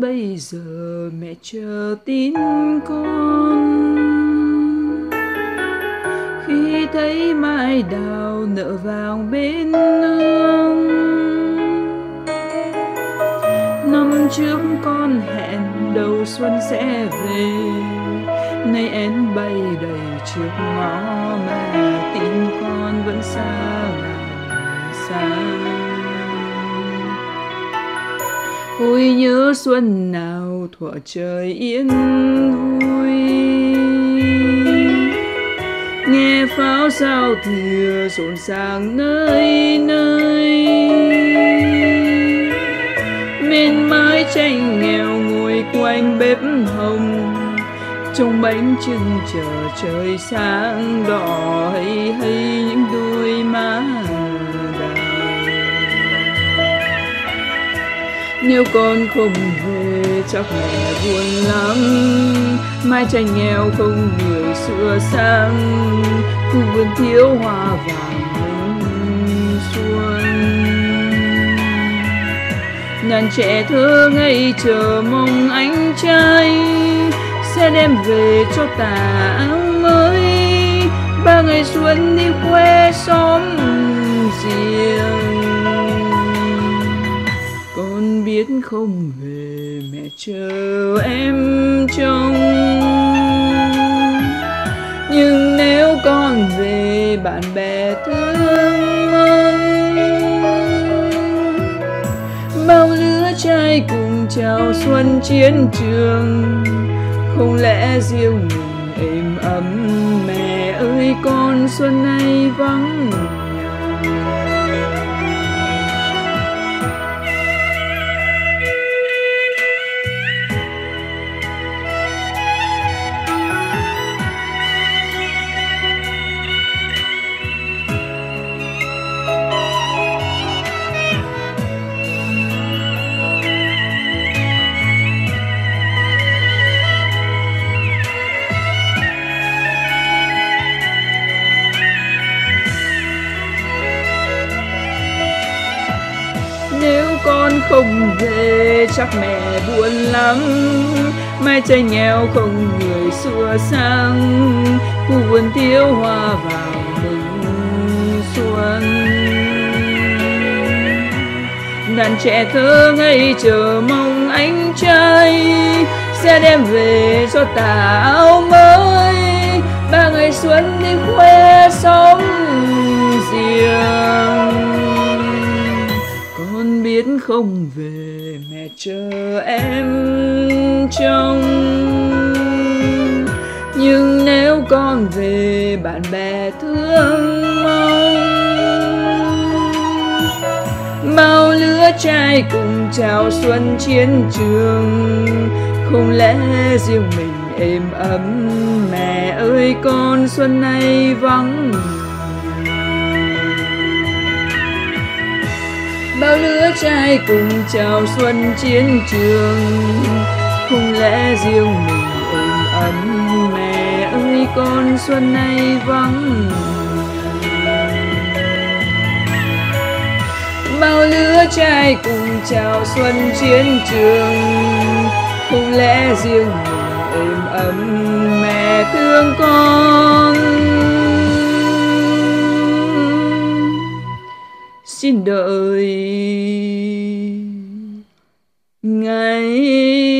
bây giờ mẹ chờ tin con. Khi thấy mai đào nở vàng bên nương, năm trước con hẹn đầu xuân sẽ về. Nay én bay đầy trước ngõ mà tin con vẫn xa ôi nhớ xuân nào, thuở trời yên vui. Nghe pháo sao thìa rộn ràng nơi nơi. Bên mái tranh nghèo ngồi quanh bếp hồng. Trong bánh trưng chờ trời sáng đỏ hay hay những đôi má. Nếu con không về, chắc mẹ buồn lắm. Mai tranh nghèo không người xưa sang khu vườn thiếu hoa vàng xuân. Ngàn trẻ thơ ngây chờ mong anh trai, sẽ đem về cho tà áo mới. Ba ngày xuân đi quê xóm bao lứa trai cùng chào xuân chiến trường. Không lẽ riêng mình êm ấm, mẹ ơi, con xuân nay vắng nếu con không về, chắc mẹ buồn lắm. Mai trai nghèo không người xua sang, khu vườn thiếu hoa vào mừng xuân. Đàn trẻ thơ ngây chờ mong anh trai, sẽ đem về cho tà áo mới. Ba ngày xuân đi quê sống không về mẹ chờ em trong nhưng nếu con về, bạn bè thương mong. Bao lứa trai cùng chào xuân chiến trường. Không lẽ riêng mình êm ấm? Mẹ ơi, con xuân nay vắng bao lứa trai cùng chào xuân chiến trường. Không lẽ riêng mình êm ấm mẹ ơi, con xuân nay vắng? Bao lứa trai cùng chào xuân chiến trường. Không lẽ riêng mình êm ấm mẹ thương con xin đợi. Ngày